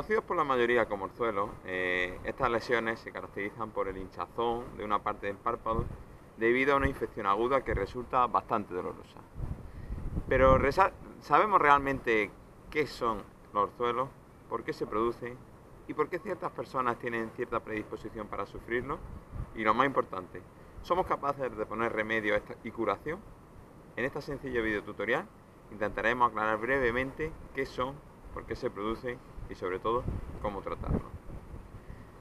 Conocidos por la mayoría como orzuelos, eh, estas lesiones se caracterizan por el hinchazón de una parte del párpado debido a una infección aguda que resulta bastante dolorosa. Pero ¿sabemos realmente qué son los orzuelos? ¿Por qué se producen? ¿Y por qué ciertas personas tienen cierta predisposición para sufrirlo? Y lo más importante, ¿somos capaces de poner remedio y curación? En esta sencilla videotutorial intentaremos aclarar brevemente qué son, por qué se producen y sobre todo cómo tratarlo.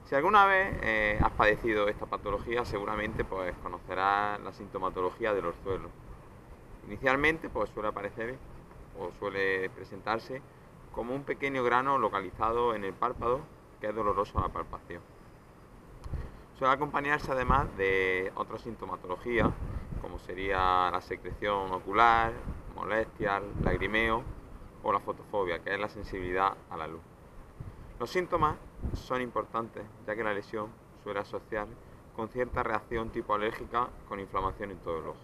Si alguna vez eh, has padecido esta patología, seguramente pues, conocerás la sintomatología del orzuelo. Inicialmente pues, suele aparecer o suele presentarse como un pequeño grano localizado en el párpado que es doloroso a la palpación. Suele acompañarse además de otras sintomatologías como sería la secreción ocular, molestias, lagrimeo o la fotofobia, que es la sensibilidad a la luz. Los síntomas son importantes, ya que la lesión suele asociar con cierta reacción tipo alérgica con inflamación en todo el ojo.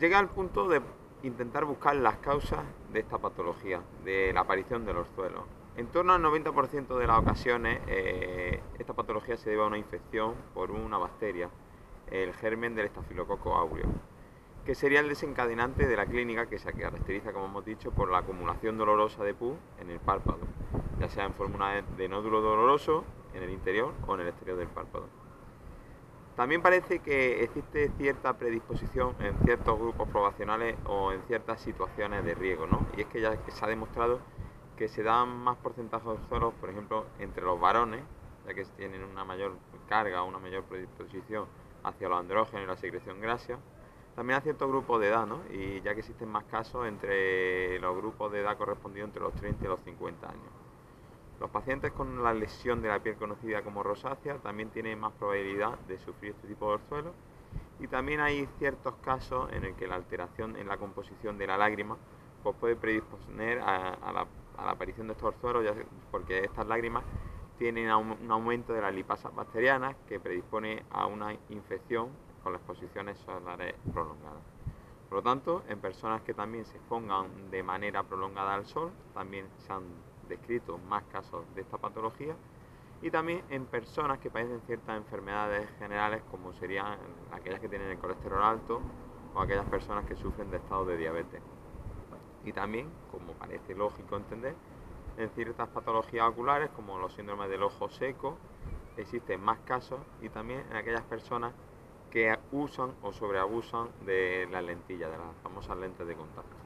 Llega al punto de intentar buscar las causas de esta patología, de la aparición de los suelos. En torno al 90% de las ocasiones eh, esta patología se debe a una infección por una bacteria, el germen del estafilococo aureo que sería el desencadenante de la clínica que se caracteriza, como hemos dicho, por la acumulación dolorosa de pus en el párpado, ya sea en forma de nódulo doloroso en el interior o en el exterior del párpado. También parece que existe cierta predisposición en ciertos grupos poblacionales o en ciertas situaciones de riesgo, ¿no? Y es que ya se ha demostrado que se dan más porcentajes de por ejemplo, entre los varones, ya que tienen una mayor carga una mayor predisposición hacia los andrógenos y la secreción grasia, también a ciertos grupos de edad, ¿no? Y ya que existen más casos entre los grupos de edad correspondidos entre los 30 y los 50 años. Los pacientes con la lesión de la piel conocida como rosácea también tienen más probabilidad de sufrir este tipo de orzuelos y también hay ciertos casos en el que la alteración en la composición de la lágrima pues puede predisponer a, la, aparición de estos orzuelos porque estas lágrimas tienen un aumento de las lipasas bacterianas que predispone a una infección con las exposiciones solares prolongadas. Por lo tanto, en personas que también se expongan de manera prolongada al sol, también se han descrito más casos de esta patología y también en personas que padecen ciertas enfermedades generales como serían aquellas que tienen el colesterol alto o aquellas personas que sufren de estado de diabetes. Y también, como parece lógico entender, en ciertas patologías oculares como los síndromes del ojo seco existen más casos y también en aquellas personas que usan o sobreabusan de las lentillas, de las famosas lentes de contacto.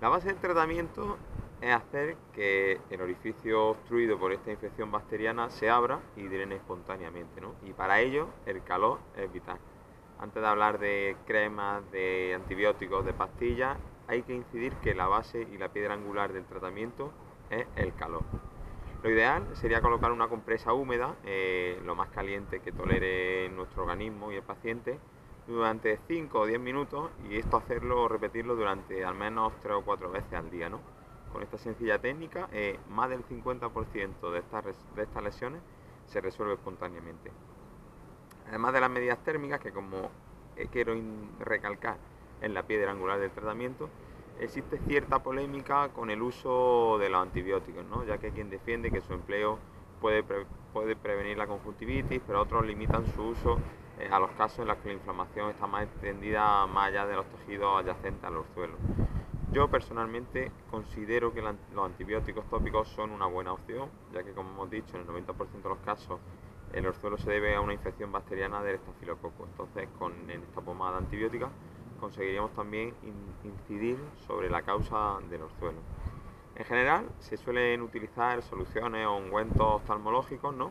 La base del tratamiento es hacer que el orificio obstruido por esta infección bacteriana se abra y drene espontáneamente, Y para ello el calor es vital. Antes de hablar de cremas, de antibióticos, de pastillas, hay que incidir que la base y la piedra angular del tratamiento es el calor. Lo ideal sería colocar una compresa húmeda, eh, lo más caliente que tolere nuestro organismo y el paciente, durante 5 o 10 minutos y esto hacerlo repetirlo durante al menos 3 o 4 veces al día. ¿no? Con esta sencilla técnica, eh, más del 50% de estas, de estas lesiones se resuelve espontáneamente. Además de las medidas térmicas, que como quiero recalcar en la piedra angular del tratamiento, existe cierta polémica con el uso de los antibióticos, ¿no? ya que hay quien defiende que su empleo puede, puede prevenir la conjuntivitis, pero otros limitan su uso eh, a los casos en los que la inflamación está más extendida más allá de los tejidos adyacentes a los suelos. Yo personalmente considero que los antibióticos tópicos son una buena opción, ya que como hemos dicho, en el 90% de los casos el orzuelo se debe a una infección bacteriana del estafilococo. Entonces, con esta pomada antibiótica conseguiríamos también incidir sobre la causa del orzuelo. En general se suelen utilizar soluciones o ungüentos oftalmológicos ¿no?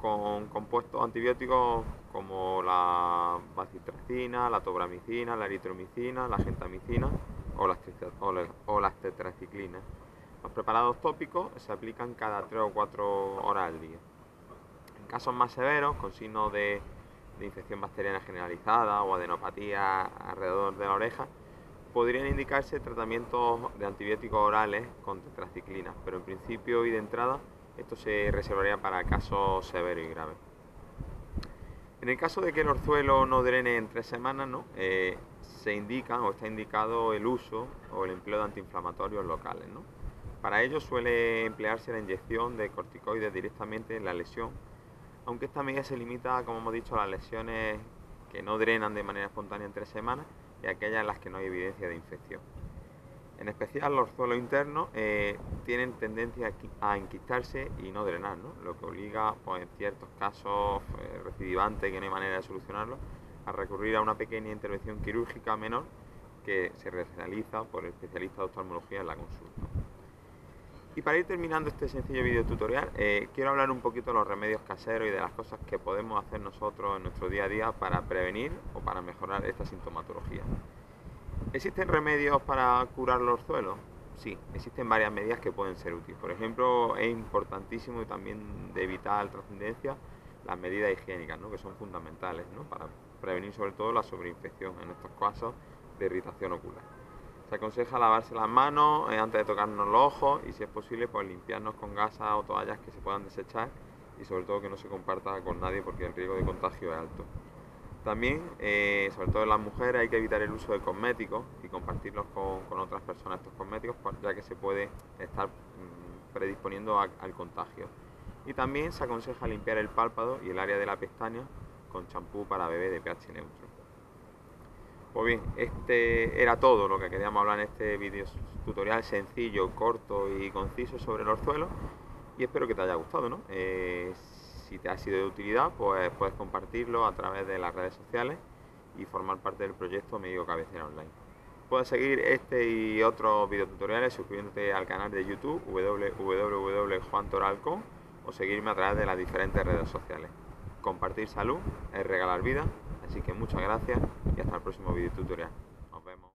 con compuestos antibióticos como la bacitracina, la tobramicina, la eritromicina, la gentamicina o las, o las tetraciclinas. Los preparados tópicos se aplican cada 3 o 4 horas al día. En casos más severos, con signos de de infección bacteriana generalizada o adenopatía alrededor de la oreja, podrían indicarse tratamientos de antibióticos orales con tetraciclina, pero en principio y de entrada esto se reservaría para casos severos y graves. En el caso de que el orzuelo no drene en tres semanas, ¿no? Eh, se indica o está indicado el uso o el empleo de antiinflamatorios locales. ¿no? Para ello suele emplearse la inyección de corticoides directamente en la lesión, aunque esta medida se limita, como hemos dicho, a las lesiones que no drenan de manera espontánea en tres semanas y aquellas en las que no hay evidencia de infección. En especial los suelos internos eh, tienen tendencia a enquistarse y no drenar, lo que obliga pues, en ciertos casos eh, recidivantes que no hay manera de solucionarlo a recurrir a una pequeña intervención quirúrgica menor que se realiza por el especialista de oftalmología en la consulta. Y para ir terminando este sencillo video tutorial, eh, quiero hablar un poquito de los remedios caseros y de las cosas que podemos hacer nosotros en nuestro día a día para prevenir o para mejorar esta sintomatología. ¿Existen remedios para curar los suelos? Sí, existen varias medidas que pueden ser útiles. Por ejemplo, es importantísimo y también de vital trascendencia las medidas higiénicas, que son fundamentales para prevenir sobre todo la sobreinfección en estos casos de irritación ocular. Se aconseja lavarse las manos eh, antes de tocarnos los ojos y si es posible pues limpiarnos con gasas o toallas que se puedan desechar y sobre todo que no se comparta con nadie porque el riesgo de contagio es alto. También, eh, sobre todo en las mujeres, hay que evitar el uso de cosméticos y compartirlos con, otras personas estos cosméticos, ya que se puede estar mm, predisponiendo al contagio. Y también se aconseja limpiar el párpado y el área de la pestaña con champú para bebé de pH neutro. Pues bien, este era todo lo que queríamos hablar en este vídeo tutorial sencillo, corto y conciso sobre el orzuelo y espero que te haya gustado. ¿no? Eh, si te ha sido de utilidad, pues puedes compartirlo a través de las redes sociales y formar parte del proyecto Medio Cabecera Online. Puedes seguir este y otros videotutoriales suscribiéndote al canal de YouTube www.juantoralcon o seguirme a través de las diferentes redes sociales. Compartir salud es regalar vida, así que muchas gracias y hasta el próximo itu dur ya. Apa emang